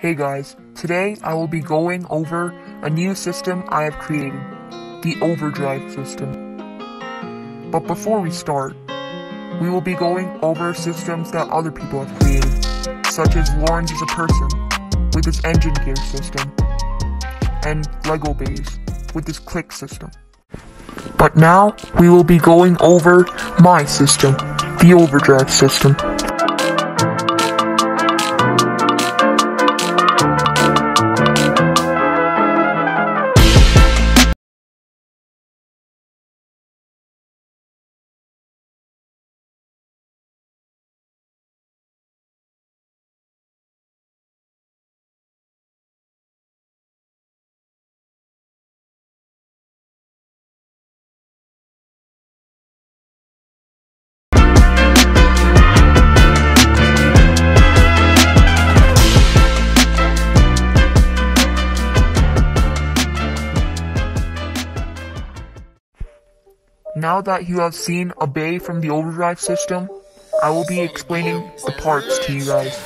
Hey guys, today I will be going over a new system I have created, the overdrive system. But before we start, we will be going over systems that other people have created, such as Lawrence as a person, with his engine gear system, and Lego Bays, with his click system. But now, we will be going over my system, the overdrive system. Now that you have seen a bey from the overdrive system, I will be explaining the parts to you guys.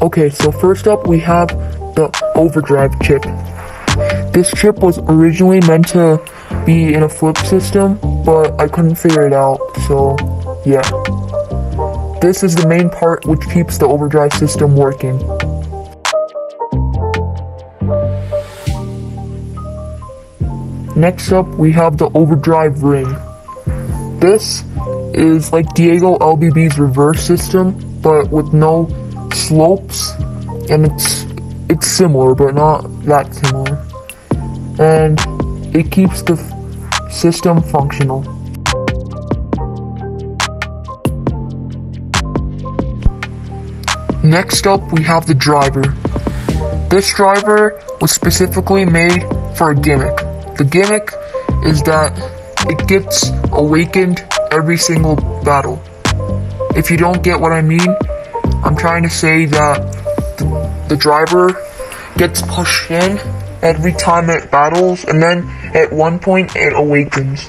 Okay, so first up we have the overdrive chip. This chip was originally meant to be in a flip system, but I couldn't figure it out, so yeah. This is the main part which keeps the overdrive system working. Next up, we have the overdrive ring. This is like Diego LBB's reverse system, but with no slopes, and it's it's similar, but not that similar. And it keeps the system functional. Next up, we have the driver. This driver was specifically made for a gimmick. The gimmick is that it gets awakened every single battle. If you don't get what I mean, I'm trying to say that the, driver gets pushed in every time it battles, and then at one point it awakens.